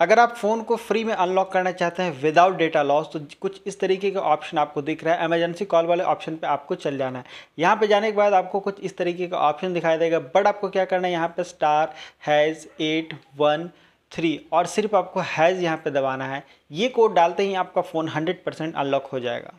अगर आप फ़ोन को फ्री में अनलॉक करना चाहते हैं विदाउट डेटा लॉस तो कुछ इस तरीके का ऑप्शन आपको दिख रहा है। एमरजेंसी कॉल वाले ऑप्शन पे आपको चल जाना है। यहाँ पे जाने के बाद आपको कुछ इस तरीके का ऑप्शन दिखाई देगा। बट आपको क्या करना है, यहाँ पे star has eight one three और सिर्फ़ आपको हैज़ यहाँ पर दबाना है। ये कोड डालते ही आपका फ़ोन हंड्रेड परसेंट अनलॉक हो जाएगा।